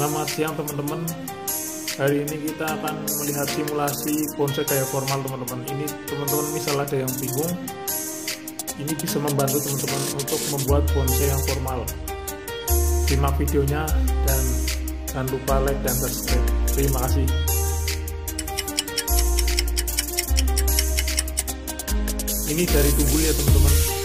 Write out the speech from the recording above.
Selamat siang teman-teman. Hari ini kita akan melihat simulasi bonsai gaya formal teman-teman. Ini teman-teman misal ada yang bingung Ini bisa membantu teman-teman untuk membuat bonsai yang formal. Simak videonya dan jangan lupa like dan subscribe. Terima kasih. Ini dari tunggul ya teman-teman.